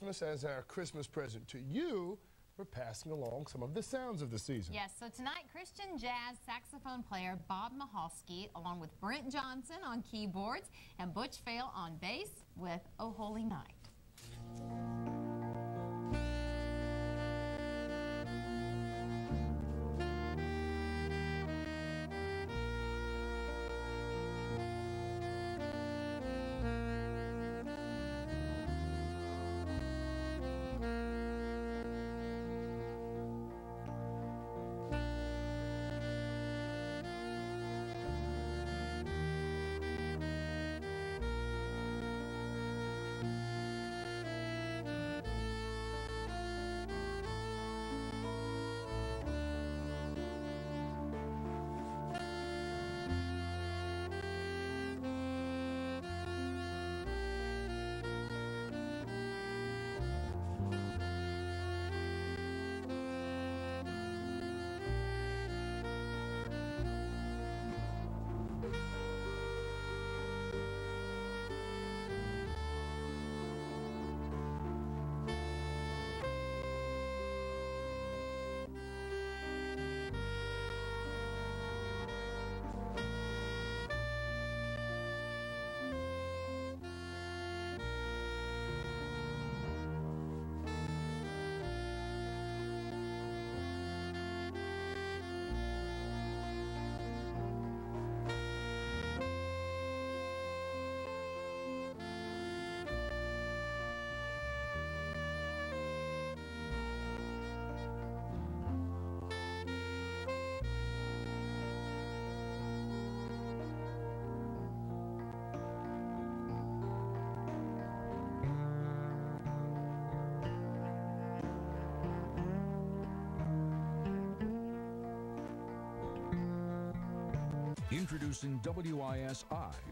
Christmas as our Christmas present to you. We're passing along some of the sounds of the season. Yes, so tonight, Christian jazz saxophone player Bob Mahalski, along with Brent Johnson on keyboards and Butch Fail on bass with Oh Holy Night. Introducing WISI